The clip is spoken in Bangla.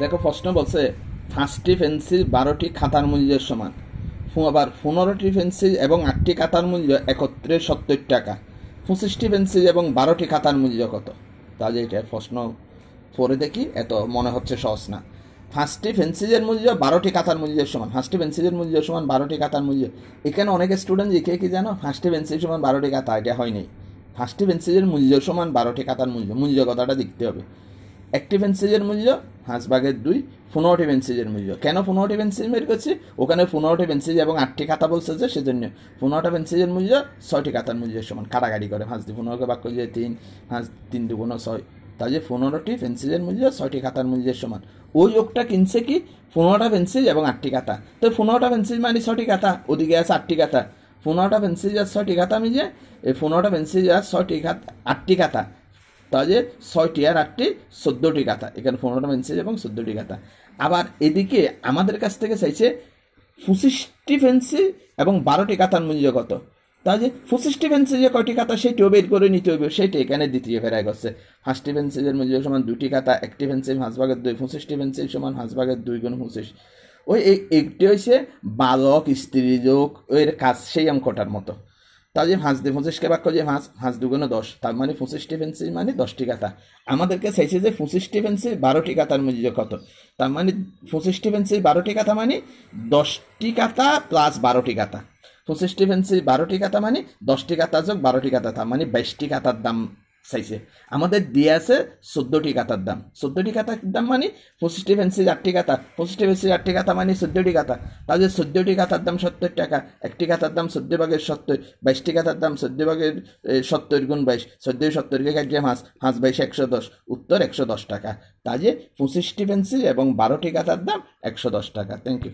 দেখো প্রশ্ন বলছে, পাঁচটি পেন্সিল বারোটি খাতার মূল্যের সমান। আবার পনেরোটি পেন্সিল এবং আটটি খাতার মূল্য একত্রে সত্তর টাকা। পঁচিশটি পেন্সিল এবং বারোটি খাতার মূল্য কত? তাহলে এটা প্রশ্ন পরে দেখি, এত মনে হচ্ছে সহজ না। ফার্স্টটি পেন্সিলের মূল্য বারোটি খাতার মূল্যের সমান। পাঁচটি পেন্সিলের মূল্য সমান বারোটি খাতার মূল্য। এখানে অনেক স্টুডেন্ট লিখে কি জানো, পাঁচটি পেন্সিল সমান বারোটি খাতা, এটা হয়নি পাঁচটি পেন্সিলের মূল্য সমান বারোটি খাতার মূল্য। মূল্য কথাটা দেখতে হবে। একটি পেন্সিলের মূল্য পাঁচ ভাগের দুই পনেরোটি পেন্সিলের মূল্য কেন পনেরোটি পেন্সিল বের করছি ওখানে পনেরোটি পেন্সিল এবং আটটি খাতা বলছে যে সেজন্য পনেরোটা পেন্সিলের মূল্য ছয়টি খাতার মূল্যের সমান কাটাকাটি করে হাঁস দিয়ে পনেরোকে বাক্য যে তিন হাঁস তিন দুগুণ ছয় তাই যে পনেরোটি পেন্সিলের মূল্য ছয়টি খাতার মূল্যের সমান ওই লোকটা কিনছে কি পনেরোটা পেন্সিল এবং আটটি খাতা তো পনেরোটা পেন্সিল মানে ছয়টি খাতা ওদিকে আছে আটটি খাতা পনেরোটা পেন্সিল আর ছয়টি খাতা মিলিয়ে এই পনেরোটা পেন্সিল আর ছয়টি খাতা আটটি খাতা তাহলে ছয়টি আর আটটি চোদ্দোটি কাতা এখানে পনেরোটা পেন্সিল এবং চোদ্দোটি কাতা আবার এদিকে আমাদের কাছ থেকে চাইছে পঁচিশটি পেন্সিল এবং বারোটি কাতার মূল্য কত? তাহলে পঁচিশটি পেন্সিলে কয়টি কাতা সেইটিও বের করে নিতে হবে সেইটা এখানে দ্বিতীয় ফেরায় করছে। পাঁচটি পেন্সিলের মূল্য সমান দুটি কাতা একটি পেন্সিল হাঁস ভাগের দুই, পঁচিশটি পেন্সিল সমান হাঁস ভাগের দুই গুণ পঁচিশ। ওই একটি হয়েছে বালক স্ত্রী যোগ এর কাজ সেই অঙ্কটার মতো। তাহলে ভাঁজ দিয়ে, পঁচিশকে বাক্য যে ভাঁজ ভাঁজ দুগুণে দশ, তার মানে পঁচিশটি পেন্সিল মানে দশটি কাতা আমাদেরকে চাইছে যে পঁচিশটি পেন্সিল বারোটি কাতার মূল্য কত। তার মানে পঁচিশটি পেন্সিল বারোটি কাতা মানে দশটি কাতা প্লাস বারোটি কাতা পঁচিশটি পেন্সিল বারোটি কাতা মানে দশটি কাতা যোগ বারোটি কাতা তার মানে বাইশটি কাতার দাম চাইছে। আমাদের দিয়ে আছে চোদ্দোটি কাতার দাম। চোদ্দোটি কাতার দাম মানে পঁচিশটি পেন্সিল আটটি কাতা পঁচিশটি পেন্সিল আটটি কাতা মানে চোদ্দোটি কাতা তাহলে চোদ্দোটি কাতার দাম সত্তর টাকা। একটি কাতার দাম চোদ্দ ভাগের সত্তর। বাইশটি কাতার দাম চোদ্দ ভাগের সত্তর গুণ বাইশ। চোদ্দ সত্তরকে কাটিয়ে পাঁচ। পাঁচ বাইশ একশো দশ। উত্তর একশো দশ টাকা। তাহলে পঁচিশটি পেন্সিল এবং বারোটি কাতার দাম একশো দশ টাকা। Thank you